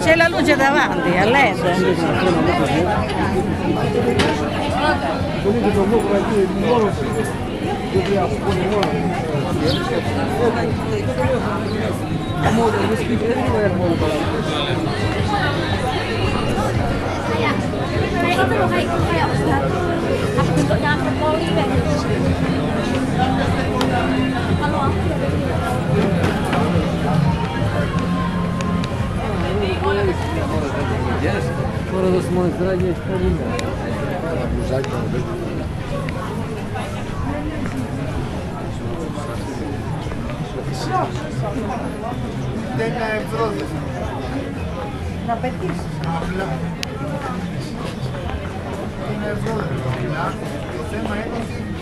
C'è la luce davanti, a LED. Amore, mi spiegherei dove è il volo? κόσμο Ισραήλ έχει πολύ Τα Δεν είναι ευρώ Να πετύσεις Απλά. Είναι ευρώ Το θέμα είναι ότι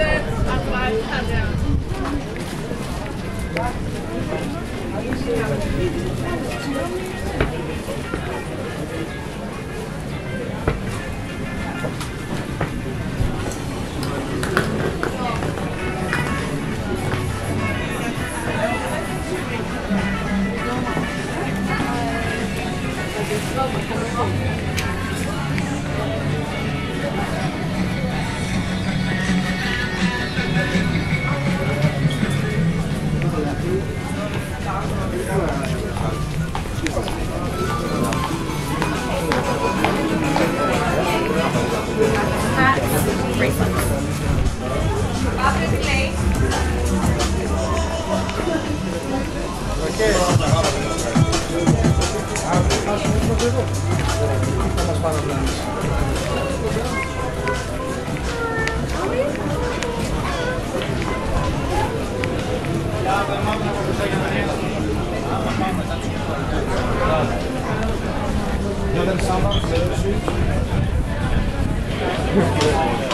Okay.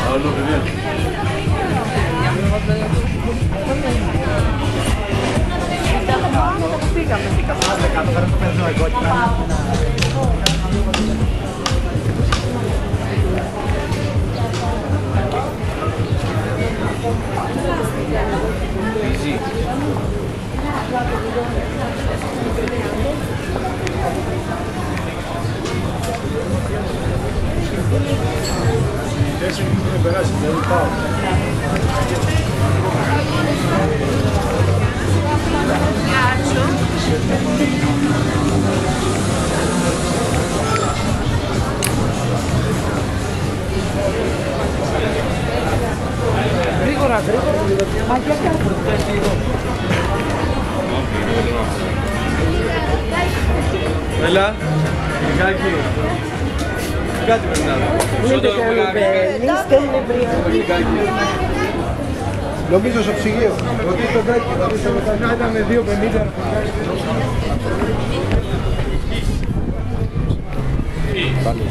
Ale dobry wieczór. Fica, fica fácil, acaba agora com o pessoal igual de Deixa eu liberar esse pau. Κάνει. Λιγάκι. Νομίζω στο ψυγείο. Ρωτήστε τον Τάκη, ρωτήστε τον Τάκη. Ήταν με 2,50. Πάλι.